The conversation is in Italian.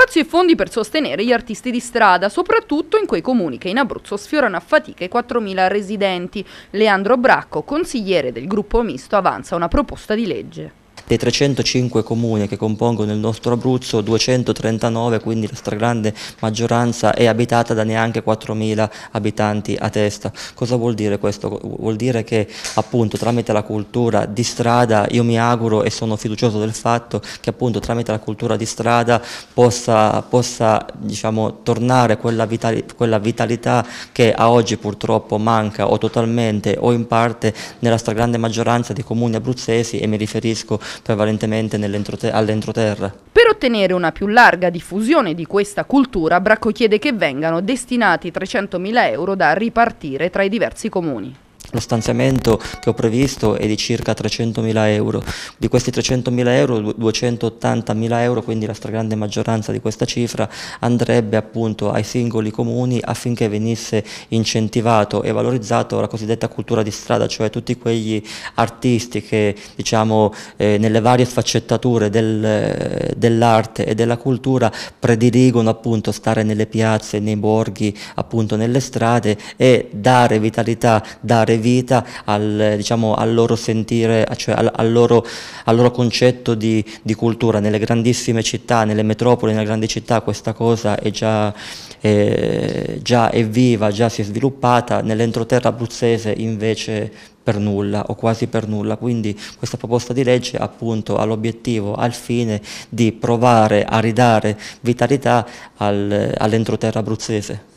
Spazio e fondi per sostenere gli artisti di strada, soprattutto in quei comuni che in Abruzzo sfiorano a fatica i 4.000 residenti. Leandro Bracco, consigliere del gruppo misto, avanza una proposta di legge. Dei 305 comuni che compongono il nostro Abruzzo, 239, quindi la stragrande maggioranza, è abitata da neanche 4.000 abitanti a testa. Cosa vuol dire questo? Vuol dire che appunto tramite la cultura di strada io mi auguro e sono fiducioso del fatto che appunto tramite la cultura di strada possa, possa diciamo, tornare quella, vitali quella vitalità che a oggi purtroppo manca o totalmente o in parte nella stragrande maggioranza dei comuni abruzzesi e mi riferisco prevalentemente all'entroterra. Per ottenere una più larga diffusione di questa cultura, Bracco chiede che vengano destinati 300.000 euro da ripartire tra i diversi comuni. Lo stanziamento che ho previsto è di circa 300.000 euro, di questi 300.000 euro 280.000 euro, quindi la stragrande maggioranza di questa cifra andrebbe appunto ai singoli comuni affinché venisse incentivato e valorizzato la cosiddetta cultura di strada, cioè tutti quegli artisti che diciamo eh, nelle varie sfaccettature del, dell'arte e della cultura prediligono appunto stare nelle piazze, nei borghi, appunto nelle strade e dare vitalità, dare vita al, diciamo, al loro sentire, cioè al, al, loro, al loro, concetto di, di, cultura. Nelle grandissime città, nelle metropoli, nelle grandi città questa cosa è già, è, già è viva, già si è sviluppata, nell'entroterra abruzzese invece per nulla o quasi per nulla, quindi questa proposta di legge appunto ha l'obiettivo, al fine di provare a ridare vitalità al, all'entroterra abruzzese.